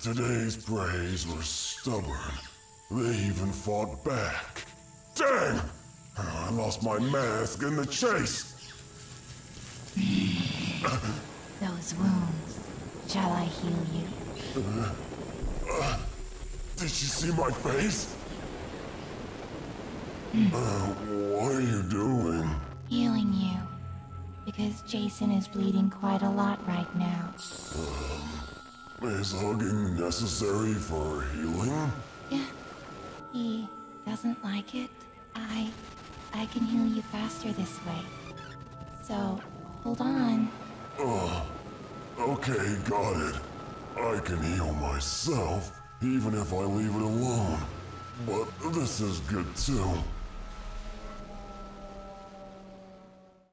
Today's preys were stubborn. They even fought back. Dang! I lost my mask in the chase. Those wounds. Shall I heal you? Did you see my face? Uh, what are you doing? Healing you. Because Jason is bleeding quite a lot right now. Is hugging necessary for healing? Yeah. He doesn't like it. I. I can heal you faster this way. So, hold on. Uh, okay, got it. I can heal myself, even if I leave it alone. But this is good too.